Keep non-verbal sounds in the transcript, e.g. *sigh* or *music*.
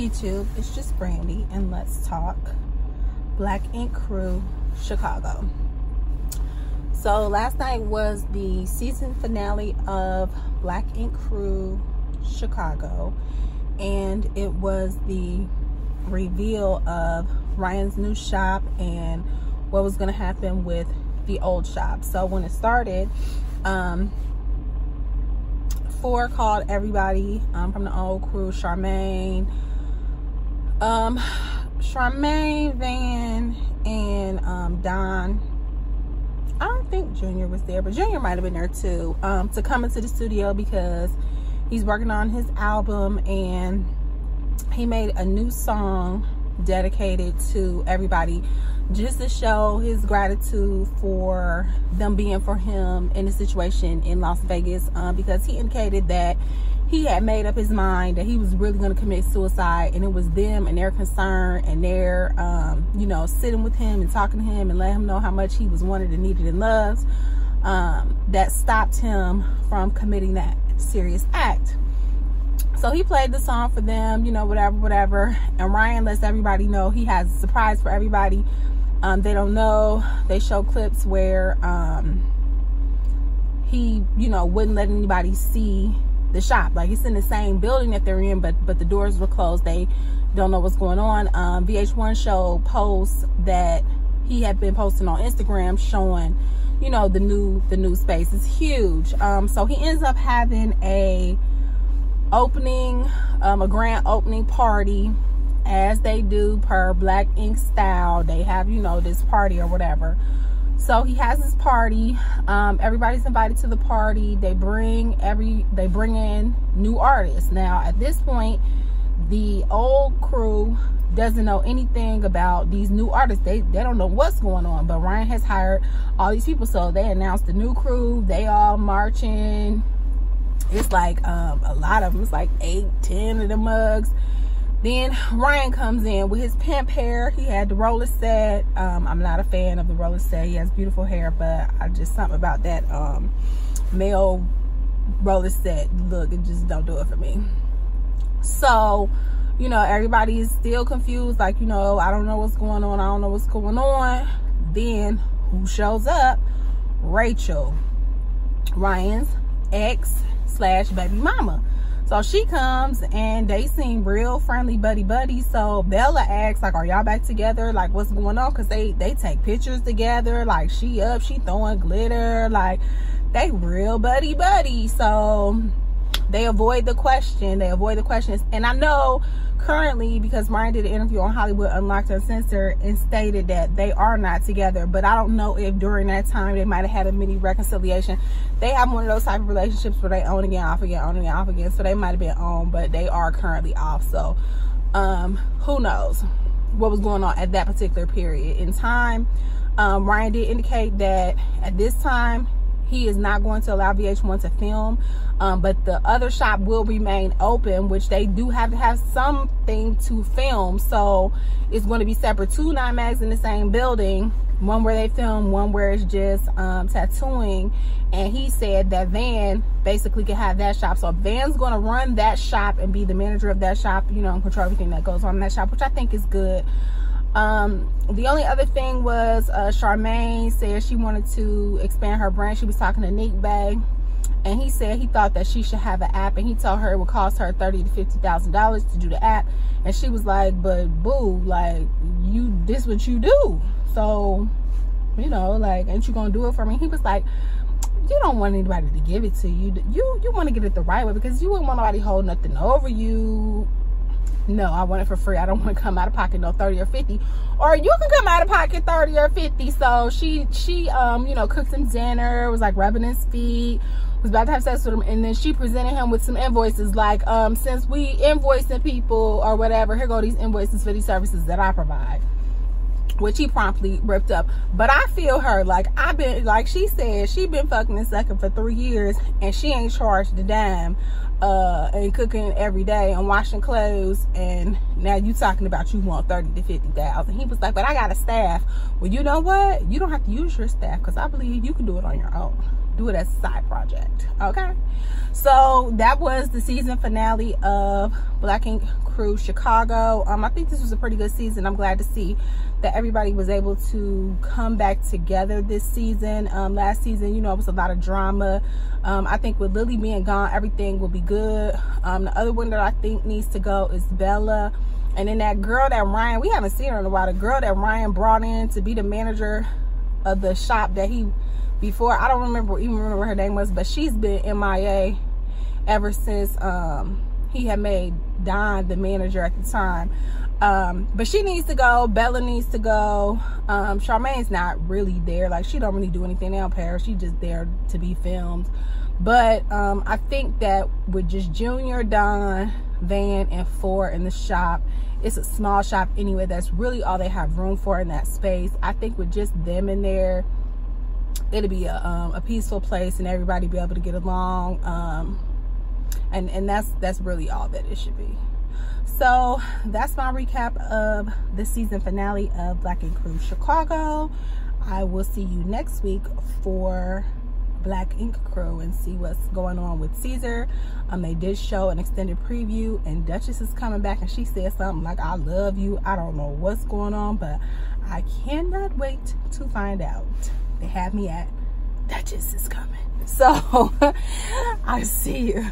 YouTube, it's just Brandy and let's talk Black Ink Crew Chicago. So last night was the season finale of Black Ink Crew Chicago and it was the reveal of Ryan's new shop and what was going to happen with the old shop. So when it started, um, Phor called everybody um, from the old crew, Charmaine, um, Charmaine, Van, and um, Don. I don't think Junior was there, but Junior might have been there too, um, to come into the studio because he's working on his album and he made a new song dedicated to everybody just to show his gratitude for them being for him in the situation in Las Vegas um, because he indicated that he had made up his mind that he was really going to commit suicide and it was them and their concern and their um, you know sitting with him and talking to him and letting him know how much he was wanted and needed and loved um, that stopped him from committing that serious act. So he played the song for them you know whatever whatever. And Ryan lets everybody know he has a surprise for everybody. Um, they don't know. They show clips where um, he, you know, wouldn't let anybody see the shop. Like it's in the same building that they're in, but but the doors were closed. They don't know what's going on. Um, VH1 show posts that he had been posting on Instagram showing, you know, the new the new space is huge. Um, so he ends up having a opening, um, a grand opening party as they do per black ink style they have you know this party or whatever so he has this party. Um, everybody's invited to the party. They bring every they bring in new artists. Now at this point the old crew doesn't know anything about these new artists. They they don't know what's going on but ryan has hired all these people. So they announced the new crew. They all marching. It's like um, a lot of them. It's like eight ten of the mugs then Ryan comes in with his pimp hair. He had the roller set. Um, I'm not a fan of the roller set. He has beautiful hair, but I just something about that um, male roller set look. It just don't do it for me. So, you know, everybody is still confused. Like, you know, I don't know what's going on. I don't know what's going on. Then who shows up? Rachel, Ryan's ex slash baby mama. So she comes and they seem real friendly buddy buddy. So Bella asks like, are y'all back together? Like what's going on? Cause they, they take pictures together. Like she up, she throwing glitter. Like they real buddy buddy. So they avoid the question. They avoid the questions. And I know currently because Ryan did an interview on Hollywood Unlocked Uncensored and stated that they are not together. But I don't know if during that time they might have had a mini reconciliation. They have one of those type of relationships where they own again, off again, on again, off again. So they might have been on, but they are currently off. So um, who knows what was going on at that particular period in time. Um, Ryan did indicate that at this time he is not going to allow VH1 to film um, but the other shop will remain open which they do have to have something to film. So it's going to be separate. Two nine mags in the same building one where they film one where it's just um, tattooing. And he said that van basically can have that shop. So van's going to run that shop and be the manager of that shop you know and control everything that goes on in that shop which i think is good um, the only other thing was uh, Charmaine said she wanted to expand her brand. She was talking to Nick Bay and he said he thought that she should have an app and he told her it would cost her 30 to 50 thousand dollars to do the app. And she was like but boo like you this what you do. So you know like ain't you gonna do it for me? He was like you don't want anybody to give it to you. You you want to get it the right way because you wouldn't want nobody holding nothing over you no i want it for free. I don't want to come out of pocket no 30 or 50 or you can come out of pocket 30 or 50 so she she um you know cooked some dinner was like rubbing his feet was about to have sex with him and then she presented him with some invoices like um since we invoicing people or whatever here go these invoices for these services that i provide which he promptly ripped up. But I feel her, like I've been, like she said, she been fucking and sucking for three years and she ain't charged a dime uh, and cooking every day and washing clothes. And now you talking about you want 30 to 50,000. He was like, but I got a staff. Well, you know what? You don't have to use your staff because I believe you can do it on your own. Do it as a side project okay? So that was the season finale of black ink crew chicago. Um i think this was a pretty good season. I'm glad to see that everybody was able to come back together this season. Um last season you know it was a lot of drama. Um i think with lily being gone everything will be good. Um the other one that i think needs to go is bella. And then that girl that ryan we haven't seen her in a while the girl that ryan brought in to be the manager of the shop that he before. I don't remember even remember what her name was but she's been mia ever since um he had made don the manager at the time. Um but she needs to go. Bella needs to go. Um charmaine's not really there. Like she don't really do anything else paris. She's just there to be filmed. But um i think that with just junior don van and Phor in the shop it's a small shop anyway. That's really all they have room for in that space. I think with just them in there it'll be a, um, a peaceful place and everybody be able to get along um, and and that's that's really all that it should be. So that's my recap of the season finale of black ink crew chicago. I will see you next week for black ink crew and see what's going on with caesar. Um they did show an extended preview and Dutchess is coming back and she said something like i love you. I don't know what's going on but i cannot wait to find out they have me at that just is coming. So *laughs* i see you